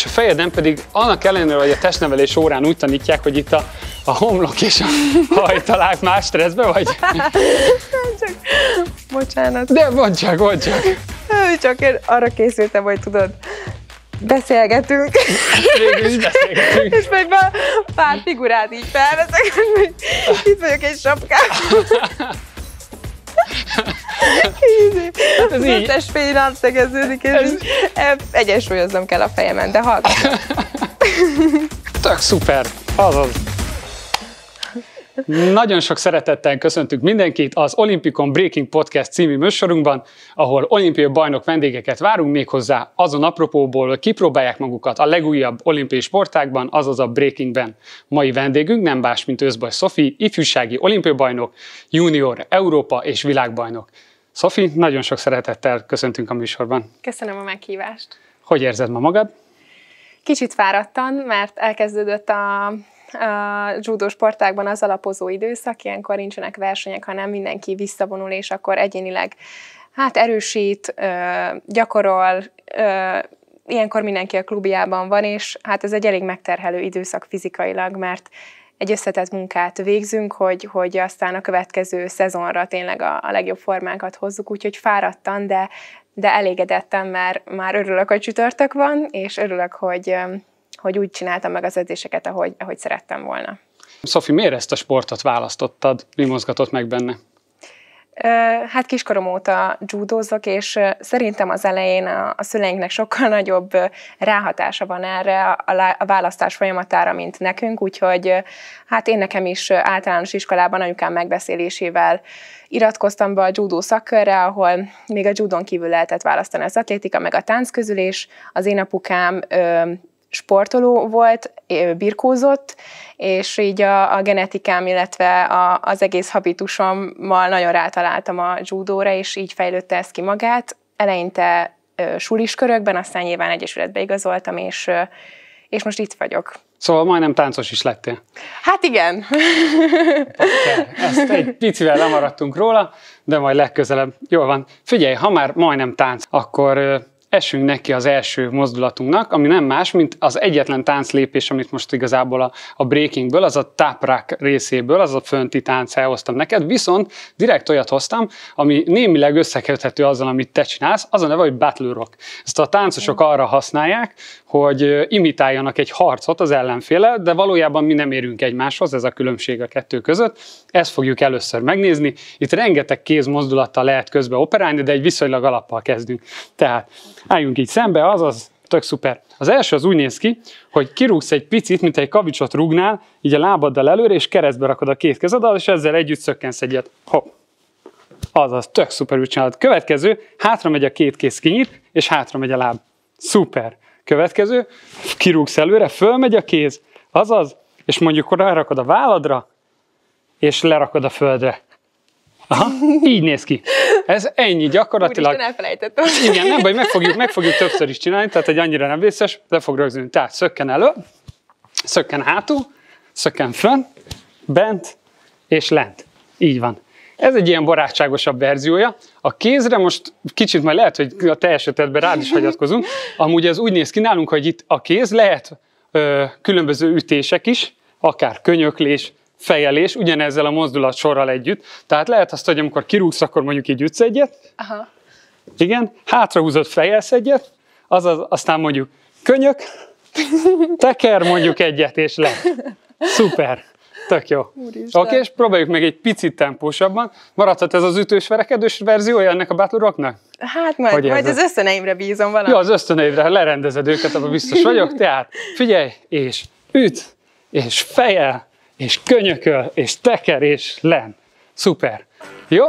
és a fejeden pedig annak ellenére, hogy a testnevelés órán úgy tanítják, hogy itt a, a homlok és a hajtalák más stresszbe vagy. Csak, bocsánat. De mondd csak, mondd csak. Csak én arra készültem, hogy tudod, beszélgetünk. Végül is beszélgetünk. És majd pár figurát így felveszek, hogy itt vagyok egy sapkában. Hát Az így. összes pillanat szegeződik, és e, egyensúlyoznom kell a fejemen, de hallgatom. Tök szuper. Azaz. Nagyon sok szeretettel köszöntünk mindenkit az Olympikon Breaking Podcast című műsorunkban, ahol olimpiai bajnok vendégeket várunk méghozzá azon apropóból, kipróbálják magukat a legújabb olimpiai sportákban, azaz a breakingben. Mai vendégünk nem más, mint Őszbaj Szofi, ifjúsági olimpiai bajnok, junior, Európa és világbajnok. Szofi, nagyon sok szeretettel köszöntünk a műsorban. Köszönöm a meghívást. Hogy érzed ma magad? Kicsit fáradtan, mert elkezdődött a, a judo sportákban az alapozó időszak, ilyenkor nincsenek versenyek, hanem mindenki visszavonul, és akkor egyénileg hát erősít, gyakorol, ilyenkor mindenki a klubjában van, és hát ez egy elég megterhelő időszak fizikailag, mert egy összetett munkát végzünk, hogy, hogy aztán a következő szezonra tényleg a, a legjobb formánkat hozzuk, úgyhogy fáradtan, de, de elégedettem, mert már örülök, hogy csütörtök van, és örülök, hogy, hogy úgy csináltam meg az edzéseket, ahogy, ahogy szerettem volna. Szofi, miért ezt a sportot választottad? Mi mozgatott meg benne? Hát kiskorom óta judózok, és szerintem az elején a, szüleinknek sokkal nagyobb ráhatása van erre a, a választás folyamatára, mint nekünk, úgyhogy hát én nekem is általános iskolában anyukám megbeszélésével iratkoztam be a judó szakkörre, ahol még a judon kívül lehetett választani az atlétika, meg a tánc közül, és az én apukám sportoló volt, birkózott, és így a, a genetikám, illetve a, az egész habitusommal nagyon rátaláltam a judóra, és így fejlődte ez ki magát. Eleinte sulis körökben, aztán nyilván egyesületbe igazoltam, és, és most itt vagyok. Szóval majdnem táncos is lettél. Hát igen. Ezt egy picivel lemaradtunk róla, de majd legközelebb. Jól van. Figyelj, ha már majdnem tánc, akkor ö, essünk neki az első mozdulatunknak, ami nem más, mint az egyetlen tánclépés, amit most igazából a, a breakingből, az a taprak részéből, az a fönti tánc elhoztam neked, viszont direkt olyat hoztam, ami némileg összeköthető azzal, amit te csinálsz, az a neve, hogy battle rock. Ezt a táncosok arra használják, hogy imitáljanak egy harcot az ellenféle, de valójában mi nem érünk egymáshoz, ez a különbség a kettő között. Ezt fogjuk először megnézni. Itt rengeteg kézmozdulattal lehet közbe operálni, de egy viszonylag alappal kezdünk. Tehát álljunk így szembe, azaz tök szuper. Az első az úgy néz ki, hogy kirúgsz egy picit, mint egy kavicsot rúgnál, így a lábaddal előre, és keresztbe rakod a két kezeddel, és ezzel együtt szökkensz egyet. Hopp. Azaz, tök szuper úgy csinálod. Következő, hátra megy a két kéz kinyit, és hátra megy a láb. Szuper. Következő, kirúgsz előre, fölmegy a kéz, azaz, és mondjuk oda rakod a válladra, és lerakod a földre. Aha, így néz ki. Ez ennyi gyakorlatilag. Úristen, elfelejtettem. Igen, nem baj, meg fogjuk, meg fogjuk többször is csinálni, tehát egy annyira nem vészes, le fog rögzülni. Tehát szökken elő, szökken hátul, szökken fönn, bent és lent. Így van. Ez egy ilyen barátságosabb verziója. A kézre most kicsit majd lehet, hogy a te esetedben rád is hagyatkozunk. Amúgy ez úgy néz ki nálunk, hogy itt a kéz lehet ö, különböző ütések is, akár könyöklés, fejelés, ugyanezzel a mozdulat sorral együtt. Tehát lehet azt, hogy amikor kirúgsz, akkor mondjuk így ütsz egyet, Aha. igen, hátrahúzott fejelsz egyet, azaz, aztán mondjuk könyök, teker mondjuk egyet, és le. Szuper. Tök jó. Oké, okay, és próbáljuk meg egy picit tempósabban. Maradhat ez az ütős verekedős verziója ennek a Battle Rocknak? Hát majd, Hogy majd az összeneimre bízom valami. Jó, az ösztönévre lerendezed őket, abban biztos vagyok. Tehát figyelj, és üt, és fejel, és könyököl, és teker, és len. Szuper. Jó?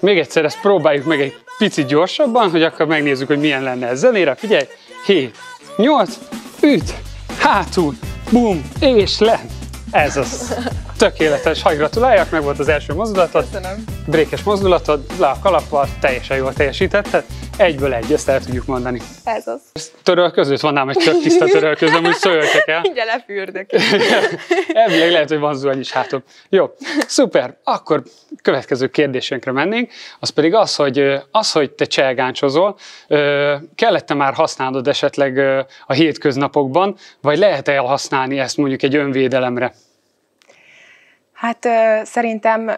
Még egyszer ezt próbáljuk meg egy picit gyorsabban, hogy akkor megnézzük, hogy milyen lenne ez zenére. Figyelj, 7, 8, üt, hátul, bum, és len. Ez az. Tökéletes, hagy gratuláljak, meg volt az első mozdulatod. Köszönöm. Brékes mozdulatod, le a kalappal, teljesen jól teljesítetted. egyből egy, ezt el tudjuk mondani. Ez az. Törölközőt van nálam egy tök tiszta törölközöm, úgy szóljatok el. Mindjárt lefürdök. Elvileg lehet, hogy van zuhany is hátom. Jó, szuper. Akkor következő kérdésünkre mennénk, az pedig az, hogy az, hogy te cselgáncsozol, kellett-e már használnod esetleg a hétköznapokban, vagy lehet-e használni ezt mondjuk egy önvédelemre? Hát szerintem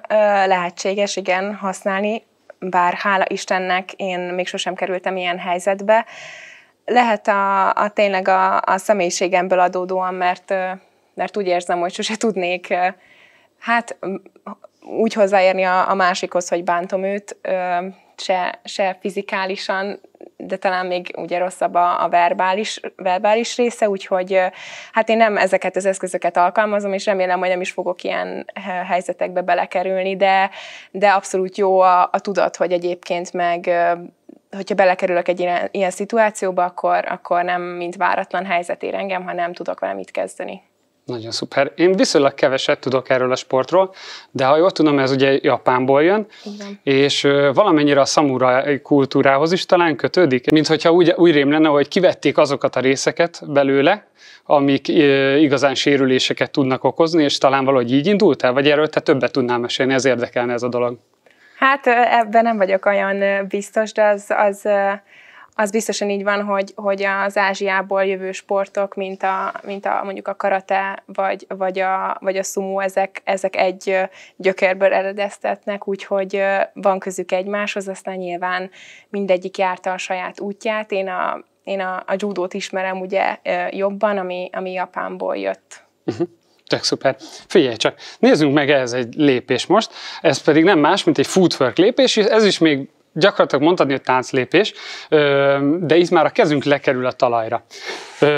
lehetséges, igen, használni, bár hála Istennek én még sosem kerültem ilyen helyzetbe. Lehet a, a tényleg a, a személyiségemből adódóan, mert, mert úgy érzem, hogy sose tudnék hát úgy hozzáérni a, a másikhoz, hogy bántom őt, se, se fizikálisan, de talán még ugye rosszabb a, a verbális, verbális része, úgyhogy hát én nem ezeket az eszközöket alkalmazom, és remélem, hogy nem is fogok ilyen helyzetekbe belekerülni, de, de abszolút jó a, a tudat, hogy egyébként meg hogyha belekerülök egy ilyen, ilyen szituációba, akkor, akkor nem mint váratlan helyzet ér engem, hanem tudok vele mit kezdeni. Nagyon szuper. Én viszonylag keveset tudok erről a sportról, de ha jól tudom, ez ugye Japánból jön, Igen. és valamennyire a szamurai kultúrához is talán kötődik, mint hogyha úgy, úgy rém lenne, hogy kivették azokat a részeket belőle, amik igazán sérüléseket tudnak okozni, és talán valahogy így indult el, vagy erről te többet tudnál mesélni, ez érdekelne ez a dolog. Hát ebben nem vagyok olyan biztos, de az, az az biztosan így van, hogy, hogy az Ázsiából jövő sportok, mint a, mint a mondjuk a karate vagy, vagy, a, vagy a sumo, ezek, ezek egy gyökérből eredeztetnek, úgyhogy van közük egymáshoz, aztán nyilván mindegyik járta a saját útját. Én a, én a, a judót ismerem ugye jobban, ami, ami Japánból jött. Uh-huh. Tök szuper. Figyelj csak, nézzünk meg ez egy lépés most. Ez pedig nem más, mint egy footwork lépés, és ez is még gyakorlatilag mondhatni, hogy tánclépés, de itt már a kezünk lekerül a talajra.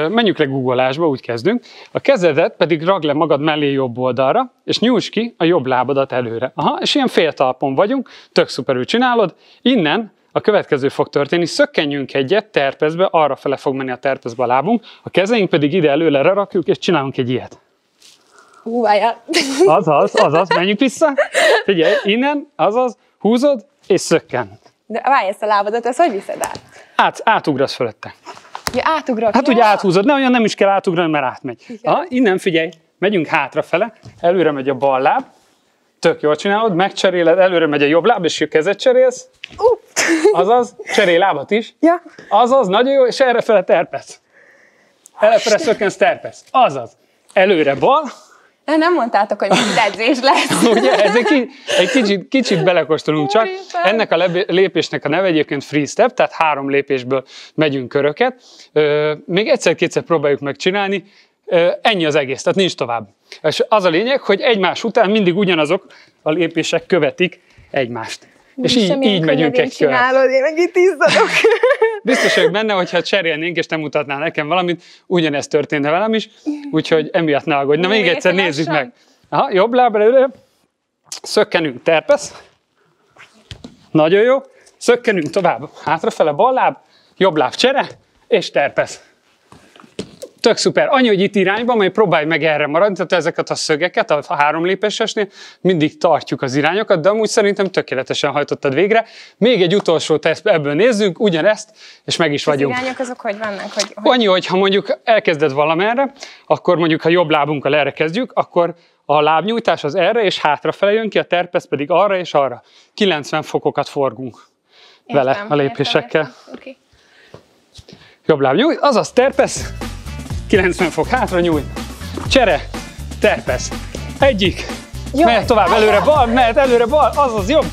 Menjünk le googolásba, úgy kezdünk. A kezedet pedig ragd le magad mellé jobb oldalra, és nyújts ki a jobb lábadat előre. Aha, és ilyen féltalpon vagyunk, tök szuperül csinálod. Innen a következő fog történni, szökkenjünk egyet terpezbe, arra fele fog menni a terpezbe a lábunk, a kezeink pedig ide előre rakjuk, és csinálunk egy ilyet. Hú, Azaz, azaz, menjünk vissza. Figyelj, innen, azaz, húzod, és szökken. De várj ezt a lábadat, ezt hogy viszed át? Át, átugrasz fölötte. Ja, átugrok. Hát ja. ugye áthúzod, ne olyan nem is kell átugrani, mert átmegy. Aha, innen figyelj, megyünk hátrafele, előre megy a bal láb, tök jól csinálod, megcseréled, előre megy a jobb láb, és a kezet cserélsz. Uh. Azaz, cserél lábat is. Ja. Azaz, nagyon jó, és erre fele terpesz. Előfele szökkensz, terpesz. Azaz. Előre bal, nem mondtátok, hogy mind edzés lesz. Ugye, ez egy, egy kicsit, kicsit belekóstolunk csak. Ennek a lépésnek a neve egyébként free step, tehát három lépésből megyünk köröket. Még egyszer-kétszer próbáljuk megcsinálni. Ennyi az egész, tehát nincs tovább. És az a lényeg, hogy egymás után mindig ugyanazok a lépések követik egymást. És így, így megyünk egy. Csinálod, én meg itt izzadok. Biztos vagyok benne, hogyha cserélnénk, és nem mutatnál nekem valamit, ugyanezt történne velem is, úgyhogy emiatt ne aggódj. Na még egyszer nézzük meg. Aha, jobb láb előre, szökkenünk, terpesz. Nagyon jó. Szökkenünk tovább, hátrafele, bal láb, jobb láb csere, és terpesz. Tök szuper. Annyi, hogy itt irányba, majd próbálj meg erre maradni, tehát ezeket a szögeket, a három lépésesnél mindig tartjuk az irányokat, de amúgy szerintem tökéletesen hajtottad végre. Még egy utolsó teszt ebből nézzünk, ugyanezt, és meg is az vagyunk. Az irányok azok hogy vannak? Hogy, hogy... Annyi, hogy ha mondjuk elkezded valamerre, akkor mondjuk, ha jobb lábunkkal erre kezdjük, akkor a lábnyújtás az erre és hátrafele jön ki, a terpesz pedig arra és arra. 90 fokokat forgunk értem, vele a lépésekkel. Értem, értem. Okay. Jobb lábnyújt, azaz terpesz, 90 fok hátra nyúj. Csere, terpesz. Egyik. Jó, mehet tovább, előre bal, mehet előre bal, azaz jobb.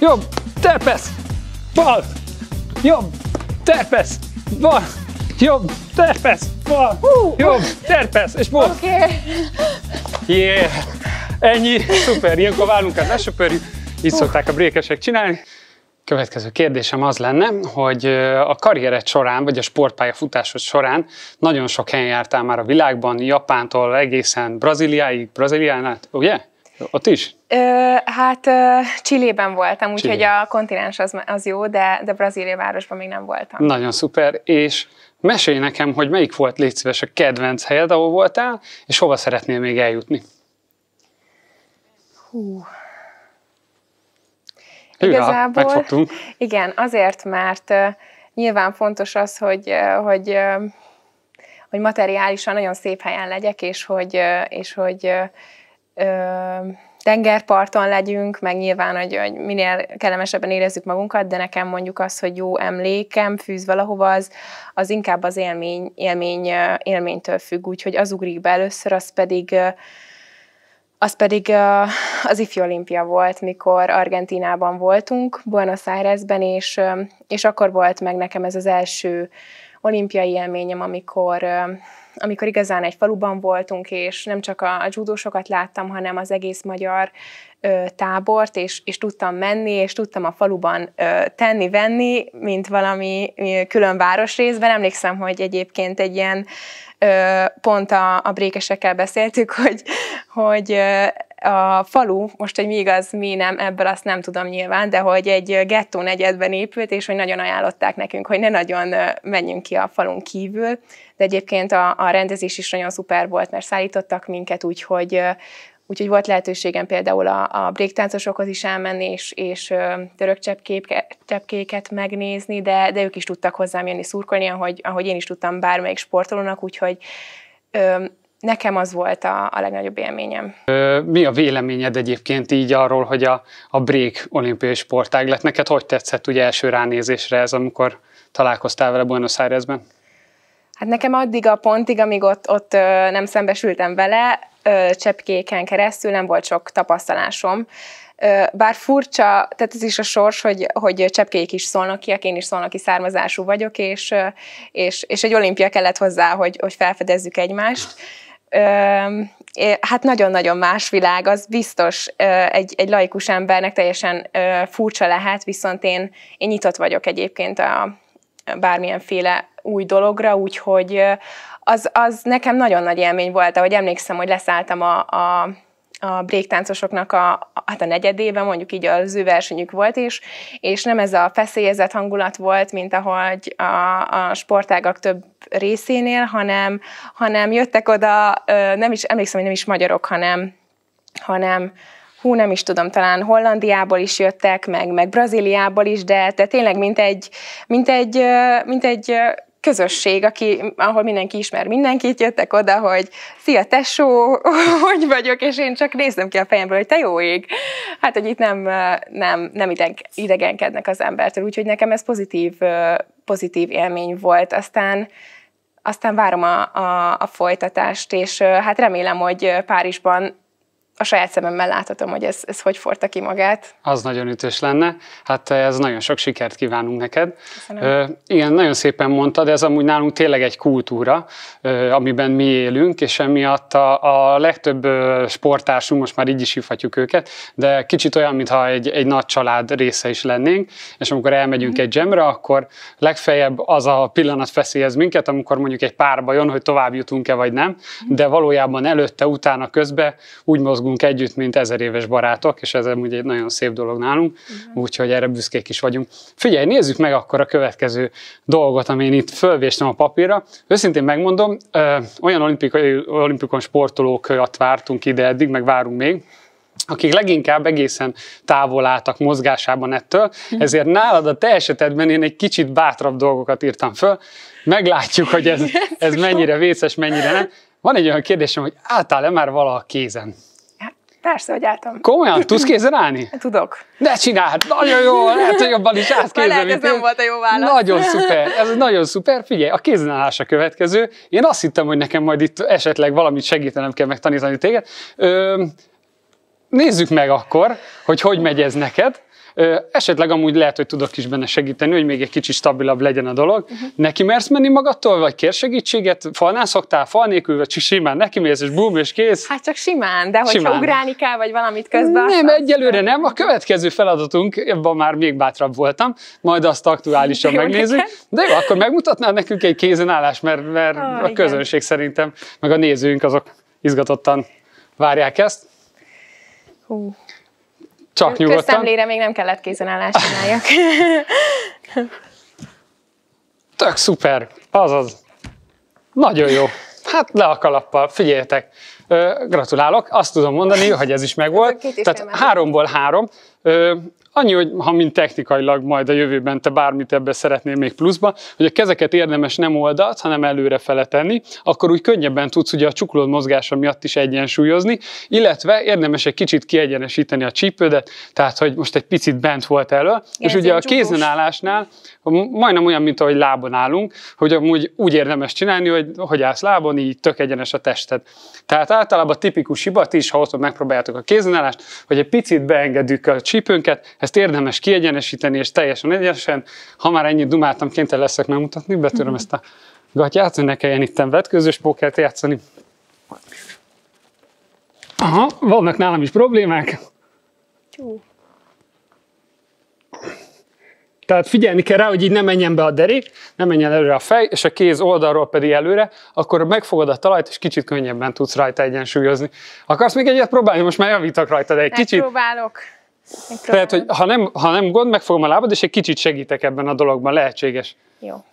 Jobb, terpesz. Bal. Jobb, terpesz. Bal. Jobb, terpesz. Bal. Jobb, terpesz. És bal. Oké. Okay. Yeah. Ennyi, szuper, ilyenkor vállunkat ne söpörjük. Így szokták a brékesek csinálni. Következő kérdésem az lenne, hogy a karriered során, vagy a sportpálya futásod során nagyon sok helyen jártál már a világban, Japántól egészen Brazíliáig, Brazíliánál, ugye? Ott is? Ö, hát Csillében voltam, úgyhogy a kontinens az, az jó, de, de Brazília városban még nem voltam. Nagyon szuper, és mesélj nekem, hogy melyik volt légy szíves a kedvenc helyed, ahol voltál, és hova szeretnél még eljutni? Hú, Hűha, igazából. megfogtunk. Igen, azért, mert uh, nyilván fontos az, hogy, uh, hogy, uh, hogy materiálisan nagyon szép helyen legyek, és hogy, és hogy tengerparton legyünk, meg nyilván, hogy, hogy minél kellemesebben érezzük magunkat, de nekem mondjuk az, hogy jó emlékem fűz valahova, az, az inkább az élmény, élmény, élménytől függ, úgyhogy az ugrik be először, az pedig az pedig az ifjú olimpia volt, mikor Argentinában voltunk, Buenos Airesben, és, és akkor volt meg nekem ez az első olimpiai élményem, amikor, amikor igazán egy faluban voltunk, és nem csak a, a judósokat láttam, hanem az egész magyar ö, tábort, és, és tudtam menni, és tudtam a faluban ö, tenni-venni, mint valami külön városrészben. Emlékszem, hogy egyébként egy ilyen pont a, a brékesekkel beszéltük, hogy, hogy a falu, most, hogy mi igaz, mi nem, ebből azt nem tudom nyilván, de hogy egy gettó negyedben épült, és hogy nagyon ajánlották nekünk, hogy ne nagyon menjünk ki a falun kívül, de egyébként a, a rendezés is nagyon szuper volt, mert szállítottak minket, úgyhogy Úgyhogy volt lehetőségem például a, a breaktáncosokhoz is elmenni, és, és török cseppkéket megnézni, de, de ők is tudtak hozzám jönni szurkolni, ahogy, ahogy én is tudtam bármelyik sportolónak, úgyhogy ö, nekem az volt a, a legnagyobb élményem. Mi a véleményed egyébként így arról, hogy a, a break olimpiai sportág lett? Neked hogy tetszett ugye első ránézésre ez, amikor találkoztál vele Buenos Airesben? Hát nekem addig a pontig, amíg ott, ott nem szembesültem vele, cseppkéken keresztül nem volt sok tapasztalásom. Bár furcsa, tehát ez is a sors, hogy, hogy cseppkék is szolnokiak, én is szolnoki származású vagyok, és, és, és egy olimpia kellett hozzá, hogy, hogy felfedezzük egymást. Hát nagyon-nagyon más világ, az biztos egy, egy laikus embernek teljesen furcsa lehet, viszont én, én nyitott vagyok egyébként a bármilyenféle új dologra, úgyhogy az, az nekem nagyon nagy élmény volt, ahogy emlékszem, hogy leszálltam a, a a bréktáncosoknak a, hát a negyedében, mondjuk így az ő versenyük volt is, és nem ez a feszélyezett hangulat volt, mint ahogy a, a sportágak több részénél, hanem, hanem jöttek oda, nem is, emlékszem, hogy nem is magyarok, hanem, hanem hú, nem is tudom, talán Hollandiából is jöttek, meg, meg Brazíliából is, de, de tényleg mint egy, mint egy, mint egy közösség, aki, ahol mindenki ismer mindenkit, jöttek oda, hogy szia tesó, hogy vagyok, és én csak nézem ki a fejemből, hogy te jó ég. Hát, hogy itt nem, nem, nem idegenkednek az embertől, úgyhogy nekem ez pozitív, pozitív élmény volt. Aztán aztán várom a, a, a folytatást, és hát remélem, hogy Párizsban a saját szememmel láthatom, hogy ez, ez hogy forta ki magát. Az nagyon ütős lenne. Hát ez nagyon sok sikert kívánunk neked. Ö, igen, nagyon szépen mondtad, ez amúgy nálunk tényleg egy kultúra, ö, amiben mi élünk, és emiatt a, a legtöbb ö, sportásunk, most már így is hívhatjuk őket, de kicsit olyan, mintha egy, egy nagy család része is lennénk, és amikor elmegyünk mm. egy gemre, akkor legfeljebb az a pillanat feszélyez minket, amikor mondjuk egy párba jön, hogy tovább jutunk-e vagy nem, mm. de valójában előtte, utána, közbe úgy mozgunk mozgunk együtt, mint ezer éves barátok, és ez ugye egy nagyon szép dolog nálunk, uh-huh. úgyhogy erre büszkék is vagyunk. Figyelj, nézzük meg akkor a következő dolgot, amit én itt fölvéstem a papírra. Őszintén megmondom, olyan olimpikai, olimpikon sportolókat vártunk ide eddig, meg várunk még, akik leginkább egészen távol álltak mozgásában ettől, mhm. ezért nálad a te esetedben én egy kicsit bátrabb dolgokat írtam föl, meglátjuk, hogy ez, ez mennyire vészes, mennyire nem. Van egy olyan kérdésem, hogy álltál-e már valaha kézen? Persze, hogy álltam. Komolyan? Tudsz kézen állni? Tudok. Ne csináld! Nagyon jó! Lehet, hogy jobban is állsz kézen. Lehet, ez nem volt a jó válasz. Nagyon szuper! Ez nagyon szuper. Figyelj, a kézenállás a következő. Én azt hittem, hogy nekem majd itt esetleg valamit segítenem kell megtanítani téged. Ö, nézzük meg akkor, hogy hogy megy ez neked. Esetleg amúgy lehet, hogy tudok is benne segíteni, hogy még egy kicsit stabilabb legyen a dolog. Uh-huh. Neki mersz menni magadtól, vagy kér segítséget? Falnál szoktál, fal nélkül, vagy csak simán neki mész, és bum, és kész? Hát csak simán, de hogyha simán. ugrálni kell, vagy valamit közben. Nem, egyelőre nem. A következő feladatunk, ebben már még bátrabb voltam, majd azt aktuálisan megnézzük. De jó, akkor megmutatnál nekünk egy kézenállás, mert, mert oh, a közönség igen. szerintem, meg a nézőink azok izgatottan várják ezt. Hú. Csak nyugodtan. Közszemlére még nem kellett kézenállást csináljak. Tök szuper, azaz. Nagyon jó. Hát le a kalappal, figyeljetek. Gratulálok, azt tudom mondani, hogy ez is megvolt. Tehát háromból három. Annyi, hogy ha mint technikailag majd a jövőben te bármit ebbe szeretnél még pluszba, hogy a kezeket érdemes nem oldalt, hanem előre tenni, akkor úgy könnyebben tudsz ugye a csuklód mozgása miatt is egyensúlyozni, illetve érdemes egy kicsit kiegyenesíteni a csípődet, tehát hogy most egy picit bent volt elő, Igen, és ugye a kézenállásnál majdnem olyan, mint ahogy lábon állunk, hogy amúgy úgy érdemes csinálni, hogy hogy állsz lábon, így tök egyenes a tested. Tehát általában a tipikus hiba, ti is, ha otthon megpróbáljátok a kézenállást, hogy egy picit beengedjük a csípőnket, ezt érdemes kiegyenesíteni, és teljesen egyenesen. Ha már ennyit dumáltam, kénytelen leszek megmutatni, betöröm mm-hmm. ezt a gatyát, hogy ne kelljen itt vetkőzős pókert játszani. Aha, vannak nálam is problémák. Csú. Tehát figyelni kell rá, hogy így nem menjen be a derék, nem menjen előre a fej, és a kéz oldalról pedig előre, akkor megfogod a talajt, és kicsit könnyebben tudsz rajta egyensúlyozni. Akarsz még egyet próbálni? Most már javítok rajta, de egy kicsit. Próbálok. Tehát, hogy ha nem, ha nem gond, megfogom a lábad, és egy kicsit segítek ebben a dologban, lehetséges. Jó.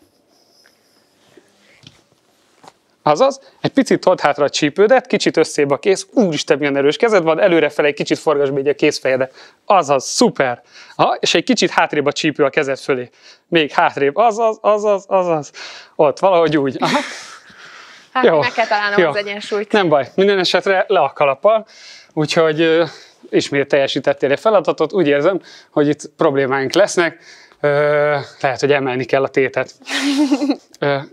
Azaz, egy picit told hátra a csípődet, kicsit összébb a kéz, úristen, milyen erős kezed van, előrefele egy kicsit forgasd be a kézfejedet. Azaz, szuper. Ha, és egy kicsit hátrébb a csípő a kezed fölé. Még hátrébb, azaz, azaz, azaz. Ott, valahogy úgy. Aha. Hát Jó. meg kell találnom Jó. az egyensúlyt. Nem baj, minden esetre le a kalappal, úgyhogy ismét teljesítettél egy feladatot. Úgy érzem, hogy itt problémáink lesznek lehet, hogy emelni kell a tétet.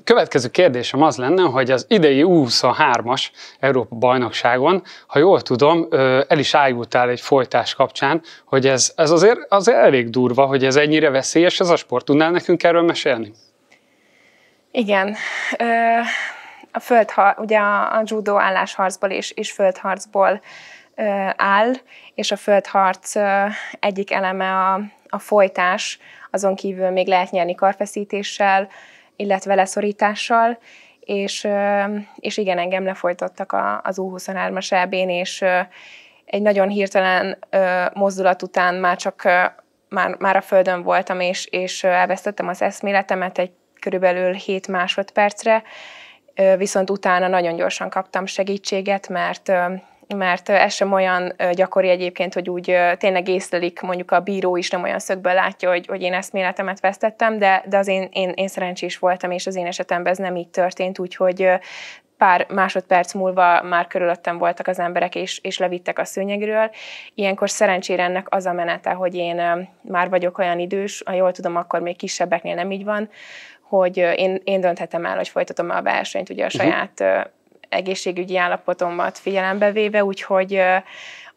Következő kérdésem az lenne, hogy az idei U23-as Európa bajnokságon, ha jól tudom, el is ájultál egy folytás kapcsán, hogy ez, ez azért, azért elég durva, hogy ez ennyire veszélyes ez a sport. Tudnál nekünk erről mesélni? Igen. A földha, ugye a, a judo állásharcból és, és földharcból áll, és a földharc egyik eleme a, a folytás, azon kívül még lehet nyerni karfeszítéssel, illetve leszorítással, és, és igen, engem lefolytottak az U23-as EB-n, és egy nagyon hirtelen mozdulat után már csak már, már a földön voltam, és, és elvesztettem az eszméletemet egy körülbelül 7 másodpercre, viszont utána nagyon gyorsan kaptam segítséget, mert mert ez sem olyan gyakori egyébként, hogy úgy tényleg észlelik, mondjuk a bíró is nem olyan szögből látja, hogy, hogy én eszméletemet vesztettem, de, de az én, én, én szerencsés voltam, és az én esetemben ez nem így történt, úgyhogy pár másodperc múlva már körülöttem voltak az emberek, és, és levittek a szőnyegről. Ilyenkor szerencsére ennek az a menete, hogy én már vagyok olyan idős, ha jól tudom, akkor még kisebbeknél nem így van, hogy én, én dönthetem el, hogy folytatom a versenyt ugye a mhm. saját uh-huh egészségügyi állapotomat figyelembe véve, úgyhogy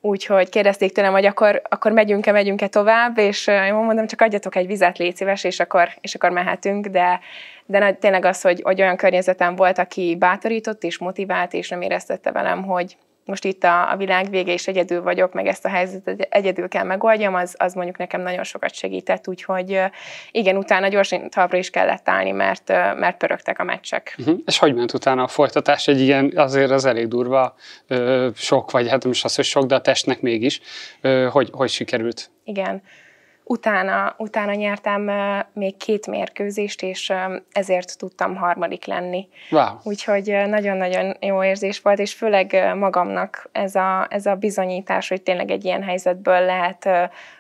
Úgyhogy kérdezték tőlem, hogy akkor, akkor megyünk-e, megyünk-e tovább, és én mondom, csak adjatok egy vizet, légy szíves, és akkor, és akkor mehetünk, de, de tényleg az, hogy, hogy olyan környezetem volt, aki bátorított és motivált, és nem éreztette velem, hogy, most itt a, a világ vége, és egyedül vagyok, meg ezt a helyzetet egyedül kell megoldjam, az, az mondjuk nekem nagyon sokat segített, úgyhogy igen, utána gyorsan talpra is kellett állni, mert, mert pörögtek a meccsek. Uh-huh. És hogy ment utána a folytatás? Egy ilyen, azért az elég durva sok, vagy hát nem is az, hogy sok, de a testnek mégis. Hogy, hogy sikerült? Igen. Utána, utána nyertem még két mérkőzést, és ezért tudtam harmadik lenni. Wow. Úgyhogy nagyon-nagyon jó érzés volt, és főleg magamnak ez a, ez a bizonyítás, hogy tényleg egy ilyen helyzetből lehet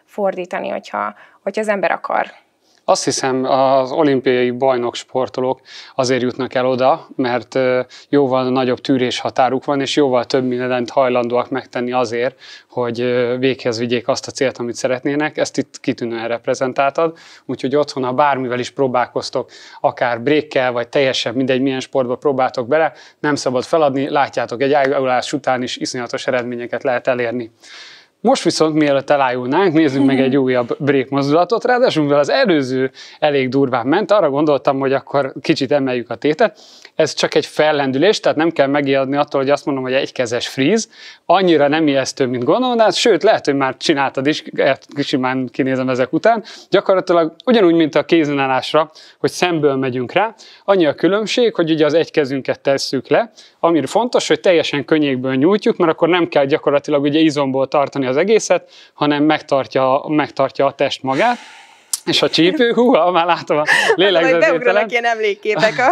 fordítani, hogyha, hogyha az ember akar. Azt hiszem, az olimpiai bajnok sportolók azért jutnak el oda, mert jóval nagyobb tűrés határuk van, és jóval több mindent hajlandóak megtenni azért, hogy véghez vigyék azt a célt, amit szeretnének. Ezt itt kitűnően reprezentáltad, úgyhogy otthon, ha bármivel is próbálkoztok, akár brékkel, vagy teljesen mindegy, milyen sportba próbáltok bele, nem szabad feladni, látjátok, egy ájulás után is iszonyatos eredményeket lehet elérni. Most viszont mielőtt elájulnánk, nézzük meg egy újabb break mozdulatot, ráadásul mivel az előző elég durván ment, arra gondoltam, hogy akkor kicsit emeljük a tétet. Ez csak egy fellendülés, tehát nem kell megijedni attól, hogy azt mondom, hogy egy kezes fríz. Annyira nem ijesztő, mint gondolnád, sőt, lehet, hogy már csináltad is, simán kinézem ezek után. Gyakorlatilag ugyanúgy, mint a kézenállásra, hogy szemből megyünk rá, annyi a különbség, hogy ugye az egy kezünket tesszük le, amire fontos, hogy teljesen könnyékből nyújtjuk, mert akkor nem kell gyakorlatilag ugye izomból tartani az egészet, hanem megtartja, megtartja a test magát. És a csípő, hú, már látom a lélegzetvételen. ilyen emlékképek. A...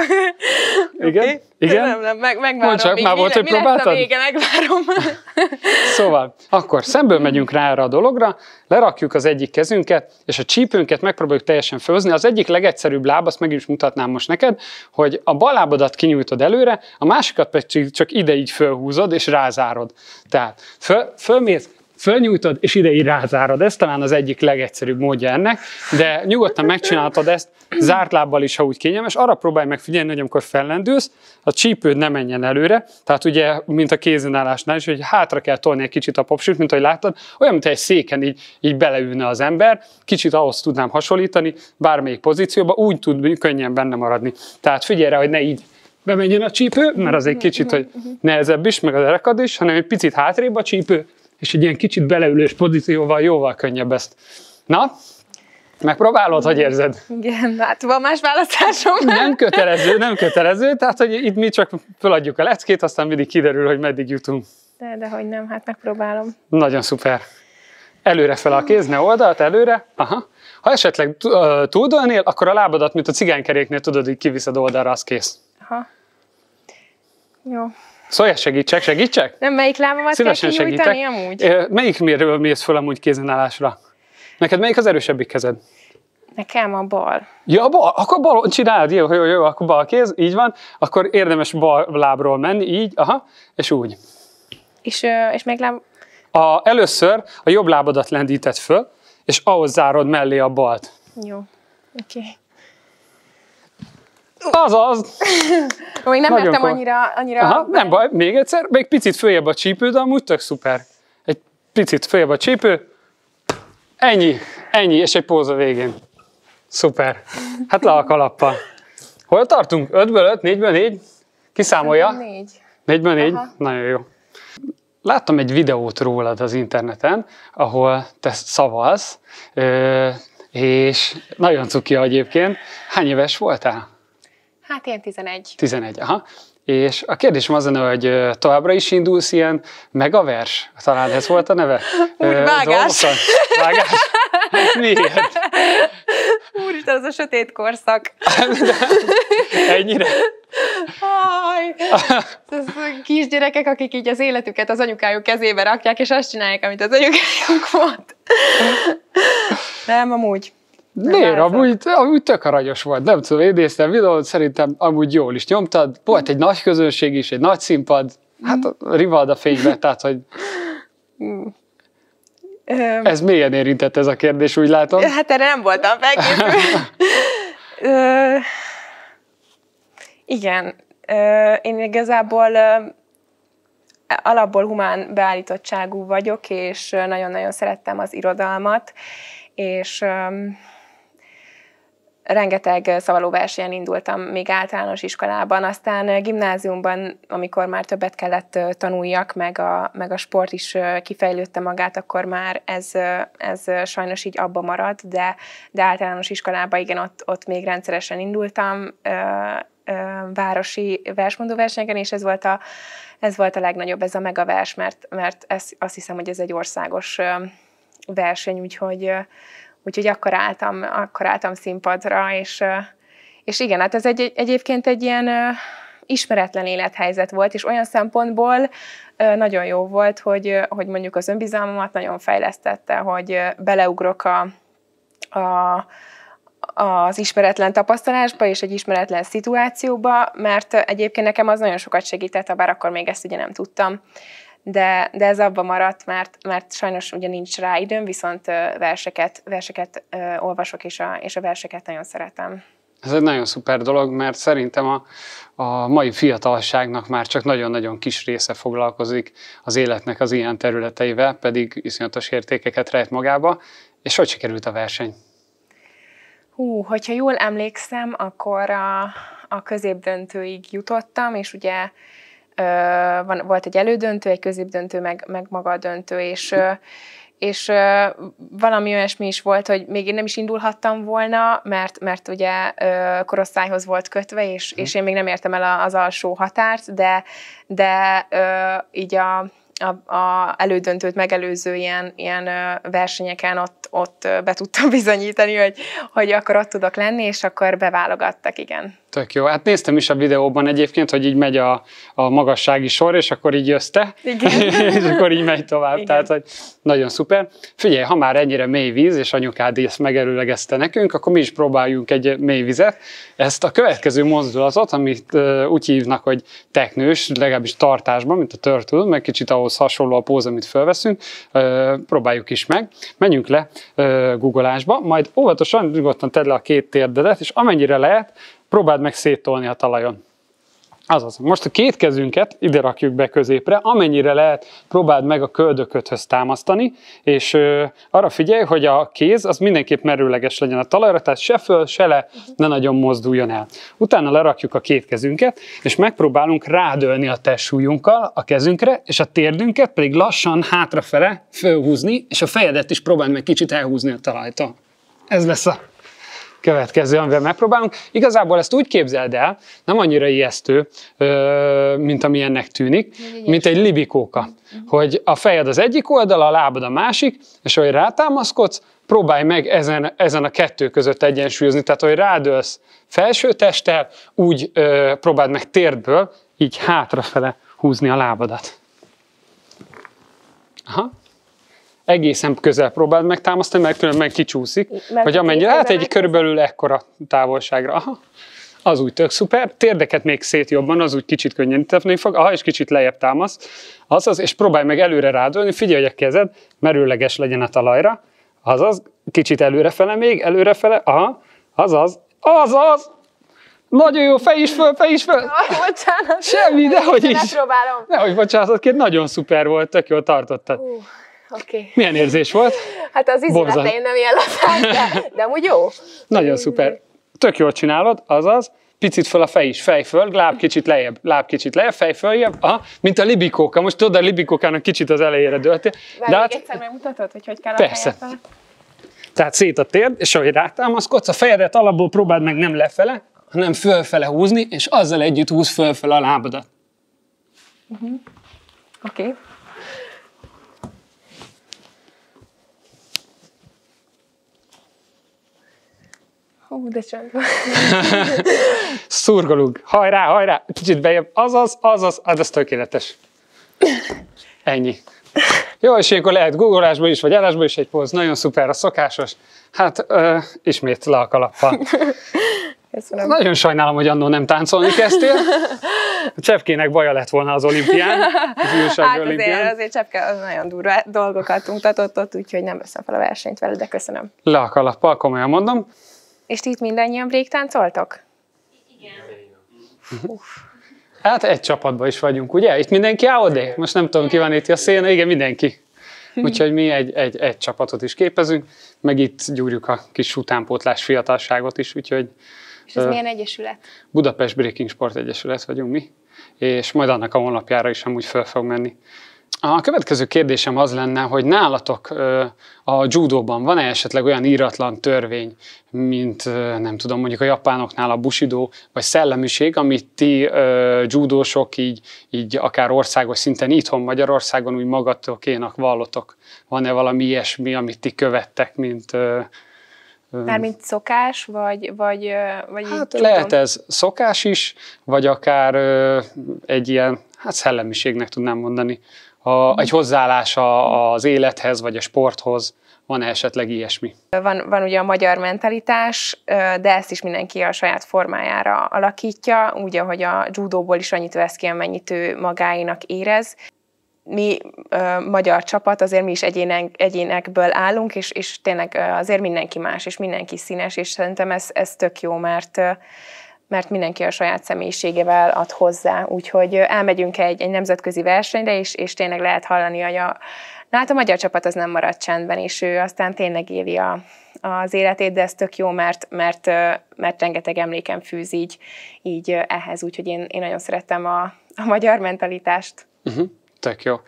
Igen? Okay. Igen? Nem, nem, meg, megvárom. Mondd csak, még, már volt, hogy próbáltad? vége, megvárom. Szóval, akkor szemből megyünk rá erre a dologra, lerakjuk az egyik kezünket, és a csípőnket megpróbáljuk teljesen főzni. Az egyik legegyszerűbb láb, azt meg is mutatnám most neked, hogy a bal lábadat kinyújtod előre, a másikat pedig csak ide így fölhúzod, és rázárod. Tehát föl, fölmész, fölnyújtod, és ide rázárod. Ez talán az egyik legegyszerűbb módja ennek, de nyugodtan megcsináltad ezt, zárt lábbal is, ha úgy kényelmes. Arra próbálj meg figyelni, hogy amikor fellendülsz, a csípőd ne menjen előre, tehát ugye, mint a kézenállásnál is, hogy hátra kell tolni egy kicsit a popsült, mint ahogy láttad, olyan, mint egy széken így, így beleülne az ember, kicsit ahhoz tudnám hasonlítani, bármelyik pozícióba, úgy tud könnyen benne maradni. Tehát figyelj rá, hogy ne így bemenjen a csípő, mert az egy kicsit, hogy nehezebb is, meg az erekad is, hanem egy picit hátrébb a csípő, és egy ilyen kicsit beleülős pozícióval jóval könnyebb ezt. Na, megpróbálod, hogy érzed? Igen, hát van más választásom. Nem kötelező, nem kötelező, tehát hogy itt mi csak feladjuk a leckét, aztán mindig kiderül, hogy meddig jutunk. De, de hogy nem, hát megpróbálom. Nagyon szuper. Előre fel a kéz, ne oldalt, előre. Aha. Ha esetleg túldolnél, akkor a lábadat, mint a cigánykeréknél tudod, hogy kiviszed oldalra, az kész. Aha. Jó. Szóval segítsek, segítsek? Nem melyik lábamat Szívesen kell kinyújtani segítek. amúgy? Melyik mérről mész föl amúgy kézenállásra? Neked melyik az erősebbik kezed? Nekem a bal. Ja, bal, akkor bal, csináld, jó, jó, jó, akkor bal kéz, így van, akkor érdemes bal lábról menni, így, aha, és úgy. És, és még láb... A, először a jobb lábadat lendíted föl, és ahhoz zárod mellé a balt. Jó. Oké. Okay. Azaz! Még nem Nagyon mertem ko- annyira... annyira Aha, nem baj, még egyszer, még picit följebb a csípő, de amúgy tök szuper. Egy picit följebb a csípő, ennyi, ennyi, és egy póza végén. Szuper. Hát le a kalappal. Hol tartunk? 5-ből 5, 4-ből 4? Kiszámolja? Négy. 4-ből 4? Aha. Nagyon jó. Láttam egy videót rólad az interneten, ahol te szavalsz, ö, és nagyon cuki egyébként. Hány éves voltál? Hát ilyen 11. 11, aha. És a kérdésem az lenne, hogy továbbra is indulsz ilyen megavers? Talán ez volt a neve? Úgy, vágás. Vágás? Miért? Úristen, ez a sötét korszak. Ennyire? Aj, ez kisgyerekek, akik így az életüket az anyukájuk kezébe rakják, és azt csinálják, amit az anyukájuk mond. Nem, amúgy. Miért? Amúgy, amúgy tök aranyos volt. Nem tudom, én néztem videót, szerintem amúgy jól is nyomtad. Volt egy nagy közönség is, egy nagy színpad. Hát a rivad a fénybe, tehát hogy Ö, ez mélyen érintett ez a kérdés, úgy látom. Hát erre nem voltam felkészülve. Igen. Én igazából alapból humán beállítottságú vagyok, és nagyon-nagyon szerettem az irodalmat, és rengeteg szavalóversenyen indultam még általános iskolában, aztán gimnáziumban, amikor már többet kellett tanuljak, meg a, meg a sport is kifejlődte magát, akkor már ez, ez sajnos így abba maradt, de, de általános iskolában igen, ott, ott még rendszeresen indultam, városi versmondó versenyeken, és ez volt a, ez volt a legnagyobb, ez a megavers, mert, mert ez, azt hiszem, hogy ez egy országos verseny, úgyhogy, úgyhogy akkor álltam, akkor álltam színpadra, és, és igen, hát ez egy, egyébként egy ilyen ismeretlen élethelyzet volt, és olyan szempontból nagyon jó volt, hogy, hogy mondjuk az önbizalmamat nagyon fejlesztette, hogy beleugrok a, a, az ismeretlen tapasztalásba és egy ismeretlen szituációba, mert egyébként nekem az nagyon sokat segített, bár akkor még ezt ugye nem tudtam, de, de ez abba maradt, mert, mert sajnos ugye nincs rá időm, viszont verseket, verseket olvasok, és a, és a verseket nagyon szeretem. Ez egy nagyon szuper dolog, mert szerintem a, a mai fiatalságnak már csak nagyon-nagyon kis része foglalkozik az életnek az ilyen területeivel, pedig iszonyatos értékeket rejt magába. És hogy sikerült a verseny? Hú, hogyha jól emlékszem, akkor a, a középdöntőig jutottam, és ugye van, volt egy elődöntő, egy középdöntő, meg, meg maga a döntő, és, és valami olyasmi is volt, hogy még én nem is indulhattam volna, mert, mert ugye korosztályhoz volt kötve, és, és én még nem értem el az alsó határt, de, de így a, a, a elődöntőt megelőző ilyen, ilyen versenyeken ott, ott be tudtam bizonyítani, hogy, hogy akkor ott tudok lenni, és akkor beválogattak, igen. Tök jó. Hát néztem is a videóban egyébként, hogy így megy a, a magassági sor, és akkor így jössz te, Igen. és akkor így megy tovább. Igen. Tehát, hogy nagyon szuper. Figyelj, ha már ennyire mély víz, és anyukád ezt megerőlegezte nekünk, akkor mi is próbáljunk egy mély vizet. Ezt a következő mozdulatot, amit uh, úgy hívnak, hogy teknős, legalábbis tartásban, mint a turtle, meg kicsit ahhoz hasonló a póz, amit felveszünk, uh, próbáljuk is meg. Menjünk le uh, googleásba, majd óvatosan, nyugodtan tedd le a két térdedet, és amennyire lehet, próbáld meg széttolni a talajon. Azaz, most a két kezünket ide rakjuk be középre, amennyire lehet, próbáld meg a köldököthöz támasztani, és ö, arra figyelj, hogy a kéz az mindenképp merőleges legyen a talajra, tehát se föl, se le, ne nagyon mozduljon el. Utána lerakjuk a két kezünket, és megpróbálunk rádölni a testsúlyunkkal a kezünkre, és a térdünket pedig lassan hátrafele fölhúzni, és a fejedet is próbáld meg kicsit elhúzni a talajtól. Ez lesz a következő, amivel megpróbálunk. Igazából ezt úgy képzeld el, nem annyira ijesztő, mint ami ennek tűnik, mint egy libikóka. Hogy a fejed az egyik oldal, a lábad a másik, és ahogy rátámaszkodsz, próbálj meg ezen, ezen a kettő között egyensúlyozni, tehát hogy rádölsz felső testtel, úgy ö, próbáld meg térdből így hátrafele húzni a lábadat. Aha egészen közel próbáld megtámasztani, mert különben kicsúszik, mert hogy amennyire, hát egy körülbelül ekkora távolságra. Aha. Az úgy tök szuper. Térdeket még szét jobban, az úgy kicsit könnyíteni fog. Aha, és kicsit lejjebb támaszt. Azaz, és próbálj meg előre rádolni, figyelj, hogy a kezed merőleges legyen a talajra. Azaz, kicsit előrefele még, előrefele. Aha, azaz, azaz, nagyon jó, fej is föl, fej is föl. Ah, bocsánat. Semmi, dehogy is. Megpróbálom. Nehogy bocsánat, nagyon szuper volt, tök jól tartottad. Uh. Okay. Milyen érzés volt? Hát az izületeim nem ilyen de, de amúgy jó. Nagyon szuper. Tök jól csinálod, azaz, picit föl a fej is, fej föl, láb kicsit lejjebb, láb kicsit lejjebb, fej följebb, aha, mint a libikóka. Most tudod, a libikókának kicsit az elejére dőltél. De hát, egyszer megmutatod, hogy hogy kell persze. a Tehát szét a térd, és ahogy rátámaszkodsz, a fejedet alapból próbáld meg nem lefele, hanem fölfele húzni, és azzal együtt húz fölfele a lábadat. Uh-huh. Oké. Okay. Hú, de csönd Szurkolunk. Hajrá, hajrá. Kicsit bejebb. Azaz, azaz, az, az tökéletes. Ennyi. Jó, és ilyenkor lehet googolásból is, vagy állásból is egy póz. Nagyon szuper, a szokásos. Hát, ö, ismét le a kalappal. Köszönöm. Nagyon sajnálom, hogy annól nem táncolni kezdtél. A Csepkének baja lett volna az olimpián, az hát olimpián. azért, azért Csepke az nagyon durva dolgokat mutatott ott, úgyhogy nem veszem fel a versenyt vele, de köszönöm. Le a kalappal, komolyan mondom. És ti itt mindannyian bréktáncoltok? Igen. Hát egy csapatban is vagyunk, ugye? Itt mindenki AOD? Most nem tudom, ki van itt a széna. Igen, mindenki. Úgyhogy mi egy, egy, egy csapatot is képezünk, meg itt gyúrjuk a kis utánpótlás fiatalságot is, úgyhogy... És ez uh, milyen egyesület? Budapest Breaking Sport Egyesület vagyunk mi, és majd annak a honlapjára is amúgy fel fog menni. A következő kérdésem az lenne, hogy nálatok a judóban van-e esetleg olyan íratlan törvény, mint nem tudom, mondjuk a japánoknál a bushido, vagy szellemiség, amit ti judósok így, így akár országos szinten itthon Magyarországon úgy magatokénak vallotok? Van-e valami ilyesmi, amit ti követtek, mint Mármint szokás, vagy, vagy, vagy Hát lehet tudom. ez szokás is, vagy akár egy ilyen, hát szellemiségnek tudnám mondani, a, egy hozzáállása az élethez, vagy a sporthoz, van-e esetleg ilyesmi? Van, van ugye a magyar mentalitás, de ezt is mindenki a saját formájára alakítja, úgy, ahogy a judóból is annyit vesz ki, amennyit ő magáinak érez. Mi magyar csapat, azért mi is egyének, egyénekből állunk, és, és tényleg azért mindenki más, és mindenki színes, és szerintem ez, ez tök jó, mert mert mindenki a saját személyiségével ad hozzá. Úgyhogy elmegyünk egy, egy nemzetközi versenyre, és, és tényleg lehet hallani, hogy a, na hát a magyar csapat az nem marad csendben, és ő aztán tényleg éli a, az életét, de ez tök jó, mert, mert, mert rengeteg emlékem fűz így, így ehhez, úgyhogy én, én nagyon szerettem a, a magyar mentalitást. Uh-huh. Tök jó.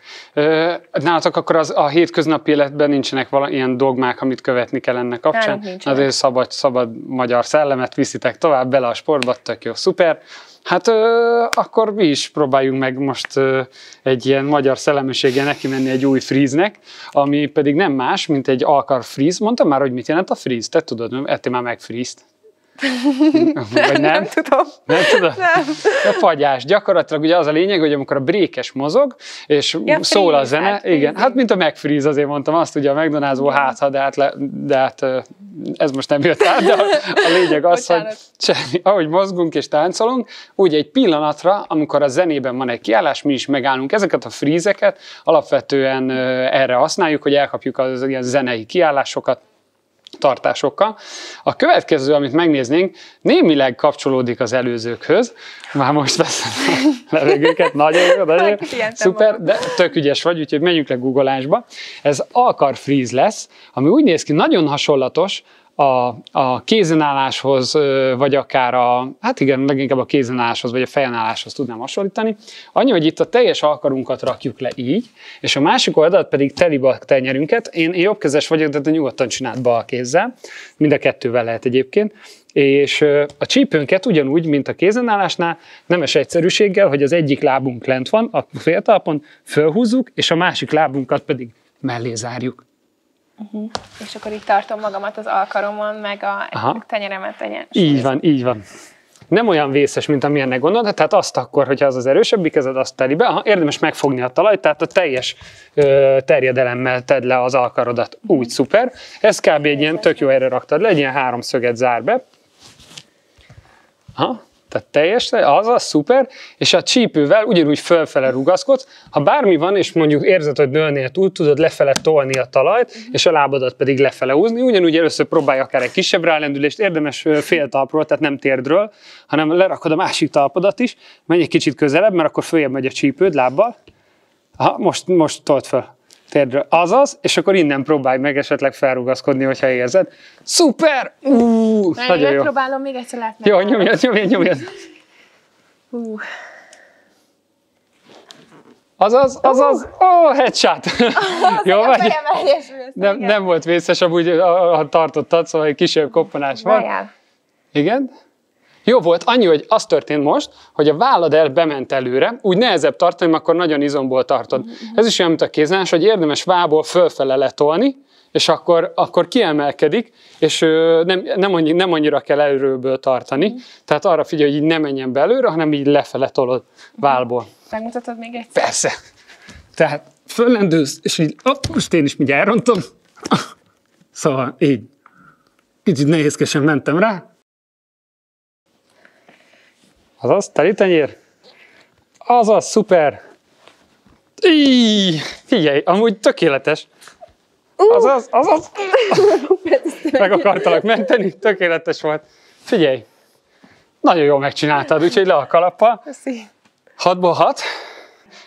Nálatok akkor az, a hétköznapi életben nincsenek vala, ilyen dogmák, amit követni kell ennek kapcsán? Nálunk. Azért szabad, szabad magyar szellemet viszitek tovább bele a sportba, tök jó, szuper. Hát ö, akkor mi is próbáljunk meg most ö, egy ilyen magyar szellemiséggel neki menni egy új fríznek, ami pedig nem más, mint egy alkar fríz. Mondtam már, hogy mit jelent a fríz? Te tudod, ettél már meg frízt? Vagy nem? Nem tudom. Nem tudod? Nem. A fagyás. Gyakorlatilag ugye az a lényeg, hogy amikor a brékes mozog, és Ja, szól a freeze, zene, hát igen, hát mint a megfreeze, azért mondtam azt, ugye a McDonald'sból hát, ha, de hát, le, de hát ez most nem jött át, de a, a lényeg az, hogy semmi, ahogy mozgunk és táncolunk, úgy egy pillanatra, amikor a zenében van egy kiállás, mi is megállunk. Ezeket a frízeket alapvetően erre használjuk, hogy elkapjuk az ilyen zenei kiállásokat, tartásokkal. A következő, amit megnéznénk, némileg kapcsolódik az előzőkhöz. Már most veszem levegőket, nagyon jó, nagyon Szuper, de tök ügyes vagy, úgyhogy menjünk le googolásba. Ez alkar freeze lesz, ami úgy néz ki, nagyon hasonlatos a, a kézenálláshoz, vagy akár a, hát igen, leginkább a kézenálláshoz, vagy a fejenálláshoz tudnám hasonlítani. Annyi, hogy itt a teljes alkarunkat rakjuk le így, és a másik oldalt pedig telibe a tenyerünket. Én, én jobbkezes vagyok, de nyugodtan csináld bal kézzel. Mind a kettővel lehet egyébként. És a csípőnket ugyanúgy, mint a kézenállásnál, nemes egyszerűséggel, hogy az egyik lábunk lent van, a féltalpon, fölhúzzuk, és a másik lábunkat pedig mellé zárjuk. És akkor itt tartom magamat az alkaromon, meg a Aha. tenyeremet egyen. Így van, így van. Nem olyan vészes, mint amilyennek gondolod, tehát azt akkor, hogyha az az erősebbik kezed, azt teli be. Aha, érdemes megfogni a talajt, tehát a teljes ö, terjedelemmel tedd le az alkarodat. Úgy szuper. Ez kb. egy ilyen tök jó erre raktad le, egy ilyen háromszöget zár be. Aha, tehát teljes, az az szuper, és a csípővel ugyanúgy fölfele rugaszkodsz. Ha bármi van, és mondjuk érzed, hogy nőnél túl, tudod lefele tolni a talajt, és a lábadat pedig lefele húzni. Ugyanúgy először próbálj akár egy kisebb rálendülést, érdemes fél talpról, tehát nem térdről, hanem lerakod a másik talpadat is, menj egy kicsit közelebb, mert akkor följebb megy a csípőd lábbal. Aha, most, most told föl. Térdről. Azaz, és akkor innen próbálj meg esetleg felrugaszkodni, hogyha érzed. Szuper! Ú, nagyon jó. Megpróbálom még egyszer látni. Jó, nyomjad, nyomjad, nyomjad. Hú, Azaz, azaz, ó, oh, headshot. jó a vagy? Nem, nem volt vészes, amúgy, ha tartottad, szóval egy kisebb koppanás van. Igen. Jó volt, annyi, hogy az történt most, hogy a vállad el bement előre, úgy nehezebb tartani, mert akkor nagyon izomból tartod. Ez is olyan, mint a kézánás, hogy érdemes vából fölfele letolni, és akkor, akkor kiemelkedik, és nem, nem, annyi, nem annyira kell előről tartani. Tehát arra figyelj, hogy így ne menjen belőle, hanem így lefele tolod válból. Megmutatod még egyszer? Persze. Tehát föllendülsz, és így, oh, most én is mindjárt elrontom. Szóval így. Kicsit nehézkesen mentem rá. Azaz, teli tenyér. Azaz, szuper. Így, figyelj, amúgy tökéletes. Azaz, azaz. Meg akartalak menteni, tökéletes volt. Figyelj, nagyon jól megcsináltad, úgyhogy le a kalappal. Köszi. Hatból hat.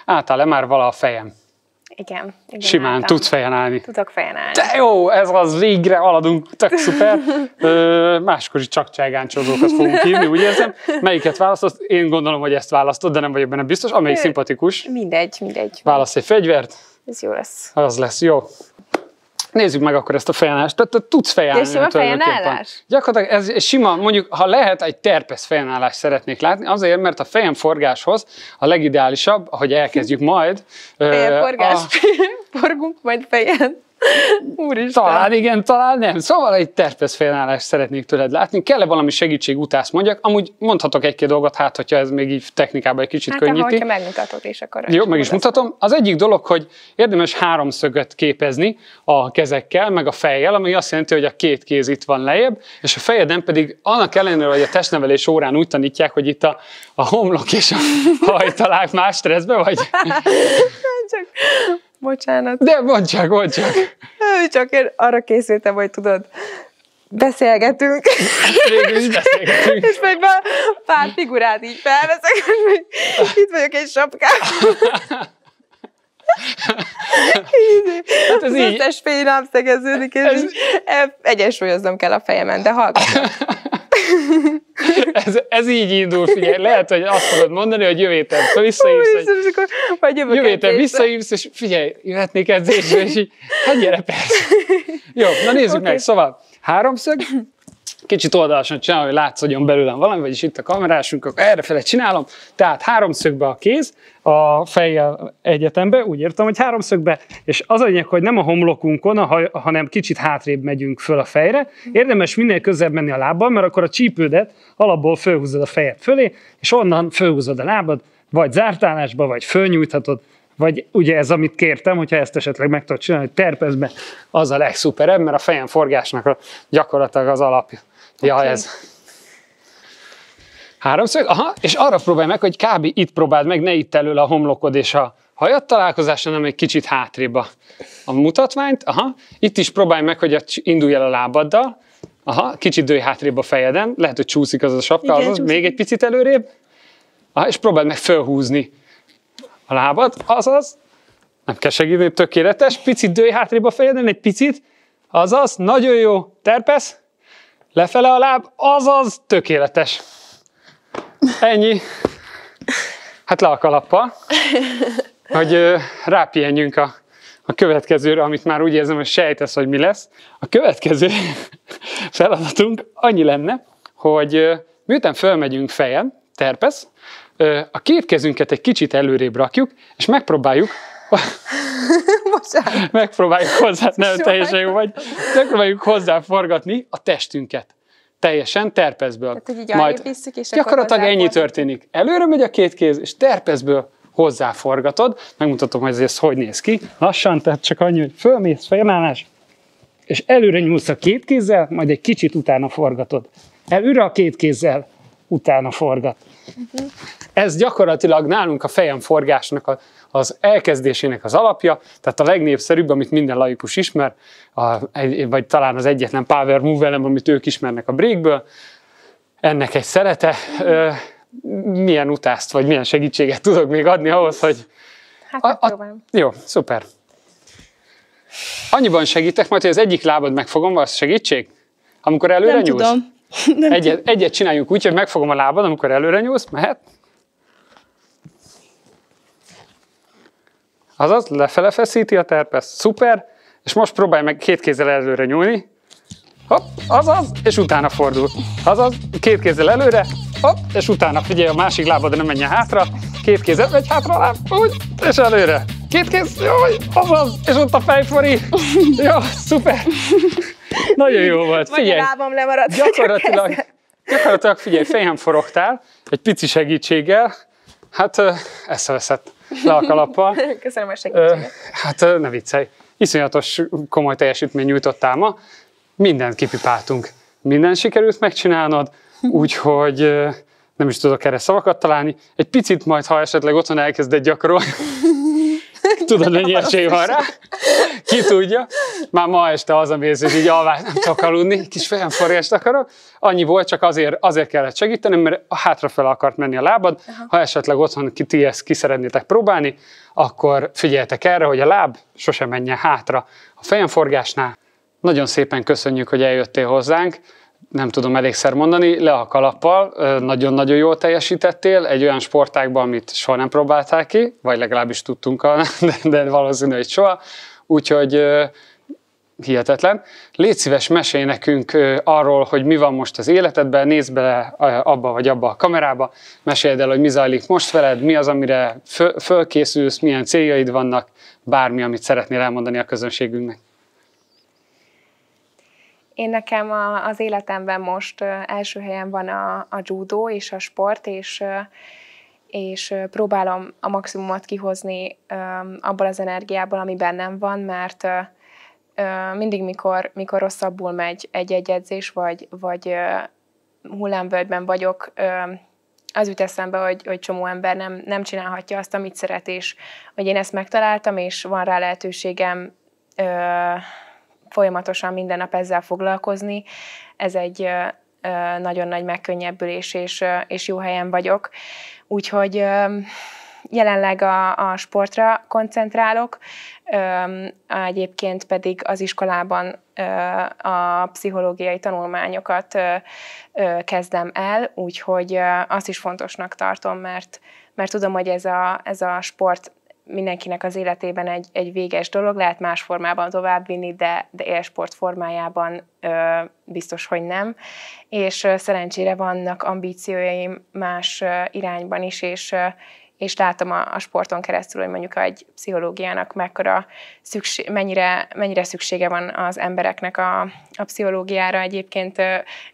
Álltál le már vala a fejem. Igen. igen Simán álltam. tudsz fejen állni. Tudok fejen állni. De jó, ez az végre haladunk, tök szuper. Ö, máskor is csak cságáncsozókat fogunk hívni, úgy érzem. Melyiket választott? Én gondolom, hogy ezt választod, de nem vagyok benne biztos. Amelyik Ö, szimpatikus. Mindegy, mindegy. Válasz egy fegyvert, Ez jó lesz. az lesz jó. Nézzük meg akkor ezt a fejenállást. Tehát te tudsz. Ez sima tulajdonképpen. fejenállás? Gyakorlatilag ez sima, mondjuk, ha lehet, egy terpesz fejenállást szeretnék látni, azért, mert a fejem forgáshoz a legideálisabb, ahogy elkezdjük majd. ö, Fejenforgás. a- Forgunk majd fejen. Úristen. Talán igen, talán nem. Szóval egy terpesz felállást szeretnék tőled látni. Kell-e valami segítség utász mondjak? Amúgy mondhatok egy-két dolgot, hát, hogyha ez még így technikában egy kicsit Hát, könnyíti. hogyha megmutatod, és akkor... Jó, meg is mutatom. Az egyik dolog, hogy érdemes háromszögöt képezni a kezekkel, meg a fejjel, ami azt jelenti, hogy a két kéz itt van lejjebb, és a fejeden pedig annak ellenére, hogy a testnevelés órán úgy tanítják, hogy itt a, a homlok és a hajtalák más stresszbe vagy. Csak... Bocsánat. De mondd csak, mondd csak. Csak én arra készültem, hogy tudod, beszélgetünk, Végül is beszélgetünk. és meg már pár figurát így felveszek, és itt vagyok egy sapkában. Hát ez az így, összes fény szegeződik, és Ez- egyensúlyoznom kell a fejemen, de hallgatok. ez, ez így indul, figyelj, lehet, hogy azt fogod mondani, hogy jövő héten visszahívsz, hogy vagy jövő héten visszahívsz, és figyelj, jöhetnék edzésre, és így, hát gyere, persze. Jó, na nézzük okay. meg, szóval háromszög, kicsit oldalasan csinálom, hogy látszódjon belőlem valami, vagyis itt a kamerásunk, akkor errefele csinálom. Tehát háromszögbe a kéz, a fejjel egyetembe, úgy értem, hogy háromszögbe, és az a lényeg, hogy nem a homlokunkon, hanem kicsit hátrébb megyünk föl a fejre. Érdemes minél közebb menni a lábbal, mert akkor a csípődet alapból fölhúzod a fejed fölé, és onnan fölhúzod a lábad, vagy zártálásba, vagy fölnyújthatod, vagy ugye ez, amit kértem, hogyha ezt esetleg meg tudod csinálni, hogy terpezbe, az a legszuperebb, mert a fejem forgásnak a, gyakorlatilag az alapja. Ja, okay. ez. Háromszög, aha, és arra próbálj meg, hogy kb. itt próbáld meg, ne itt elől a homlokod és a hajat találkozása, hanem egy kicsit hátrébb a, a mutatványt. Aha, itt is próbálj meg, hogy indulj el a lábaddal. Aha, kicsit dőj hátrébb a fejeden, lehet, hogy csúszik az a sapka, Igen, azaz, még egy picit előrébb. Aha, és próbáld meg fölhúzni a lábad, azaz, nem kell segíteni, tökéletes, picit dőj hátrébb a fejeden, egy picit, azaz, nagyon jó, terpesz, lefele a láb, azaz, tökéletes. Ennyi. Hát le a kalappal, hogy rápihenjünk a, a következőre, amit már úgy érzem, hogy sejtesz, hogy mi lesz. A következő feladatunk annyi lenne, hogy miután fölmegyünk fejen, terpesz, a két kezünket egy kicsit előrébb rakjuk, és megpróbáljuk megpróbáljuk hozzá, nem teljesen jó vagy, megpróbáljuk hozzáforgatni a testünket teljesen terpezből. Tehát, hogy így Majd visszük, és gyakorlatilag ennyi történik. Előre megy a két kéz, és terpezből hozzáforgatod. Megmutatom, hogy ez hogy néz ki. Lassan, tehát csak annyi, hogy fölmész, fejemállás, és előre nyúlsz a két kézzel, majd egy kicsit utána forgatod. Előre a két kézzel, utána forgat. Uh-huh. Ez gyakorlatilag nálunk a fejem forgásnak a az elkezdésének az alapja, tehát a legnépszerűbb, amit minden laikus ismer, a, vagy talán az egyetlen power move amit ők ismernek a breakből, ennek egy szerete. Milyen utást, vagy milyen segítséget tudok még adni ahhoz, hogy... Hát a, a, jó, szuper. Annyiban segítek majd, hogy az egyik lábad megfogom, az segítség? Amikor előre Nem nyúlsz? Tudom. Nem egyet, egyet csináljunk úgy, hogy megfogom a lábad, amikor előre nyúlsz, mehet? Azaz, lefele feszíti a terpesz, szuper, és most próbálj meg két kézzel előre nyúlni, hopp, azaz, és utána fordul. Azaz, két kézzel előre, hopp, és utána figyelj, a másik lábad nem menjen hátra, két kézzel megy hátra a láb, úgy, és előre. Két kéz, jó, azaz, és ott a fejfori. Jó, szuper. Nagyon jó volt, figyelj. Lábam lemaradt. Gyakorlatilag, gyakorlatilag figyelj, fejem forogtál, egy pici segítséggel, hát eszeveszett le a kalappal. Köszönöm a segítséget. Hát ne viccelj. Iszonyatos komoly teljesítmény nyújtottál ma. Mindent kipipáltunk. Minden sikerült megcsinálnod, úgyhogy nem is tudok erre szavakat találni. Egy picit majd, ha esetleg otthon elkezded gyakorolni, tudod, mennyi esély van rá? Ki tudja? Már ma este az a mész, hogy így alvás, nem tudok aludni, kis fejemforgást akarok. Annyi volt, csak azért, azért kellett segíteni, mert hátrafel akart menni a lábad. Aha. Ha esetleg otthon ki, ti ezt ki szeretnétek próbálni, akkor figyeljetek erre, hogy a láb sosem menjen hátra. A fejemforgásnál nagyon szépen köszönjük, hogy eljöttél hozzánk nem tudom elégszer mondani, le a kalappal, nagyon-nagyon jól teljesítettél egy olyan sportágban, amit soha nem próbáltál ki, vagy legalábbis tudtunk, de, de valószínű, hogy soha. Úgyhogy hihetetlen. Légy szíves, mesélj nekünk arról, hogy mi van most az életedben, nézd bele abba vagy abba a kamerába, meséld el, hogy mi zajlik most veled, mi az, amire föl, fölkészülsz, milyen céljaid vannak, bármi, amit szeretnél elmondani a közönségünknek. Én nekem a, az életemben most első helyen van a, a judo és a sport, és, és próbálom a maximumot kihozni abból az energiából, ami bennem van, mert mindig, mikor, mikor rosszabbul megy egy-egy edzés, vagy, vagy hullámvölgyben vagyok, az jut eszembe, hogy, hogy csomó ember nem, nem csinálhatja azt, amit szeret, és hogy én ezt megtaláltam, és van rá lehetőségem folyamatosan minden nap ezzel foglalkozni. Ez egy nagyon nagy megkönnyebbülés, és, és jó helyen vagyok. Úgyhogy jelenleg a, a sportra koncentrálok, egyébként pedig az iskolában a pszichológiai tanulmányokat kezdem el, úgyhogy azt is fontosnak tartom, mert, mert tudom, hogy ez a, ez a sport mindenkinek az életében egy, egy véges dolog, lehet más formában továbbvinni, de, de élsport formájában ö, biztos, hogy nem. És ö, szerencsére vannak ambícióim más ö, irányban is, és, ö, és látom a, a sporton keresztül, hogy mondjuk egy pszichológiának mekkora szükség, mennyire, mennyire szüksége van az embereknek a, a pszichológiára. Egyébként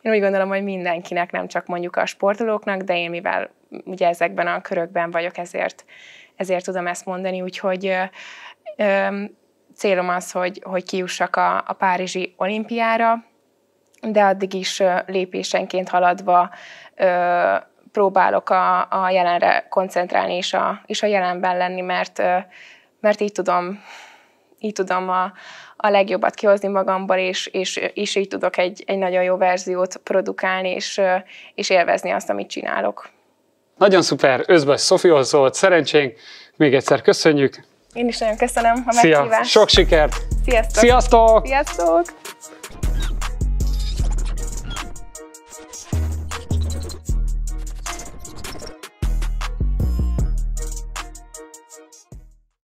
én úgy gondolom, hogy mindenkinek, nem csak mondjuk a sportolóknak, de én mivel ugye ezekben a körökben vagyok, ezért, ezért tudom ezt mondani, úgyhogy ö, ö, célom az, hogy, hogy kiussak a, a Párizsi olimpiára, de addig is lépésenként haladva ö, próbálok a, a jelenre koncentrálni és a, és a jelenben lenni, mert, mert így tudom, így tudom a, a legjobbat kihozni magamból, és, és, és így tudok egy, egy nagyon jó verziót produkálni, és, és élvezni azt, amit csinálok. Nagyon szuper, Özbes Szofihoz szólt, szerencsénk, még egyszer köszönjük. Én is nagyon köszönöm a Szia. Sok sikert! Sziasztok! Sziasztok! Sziasztok!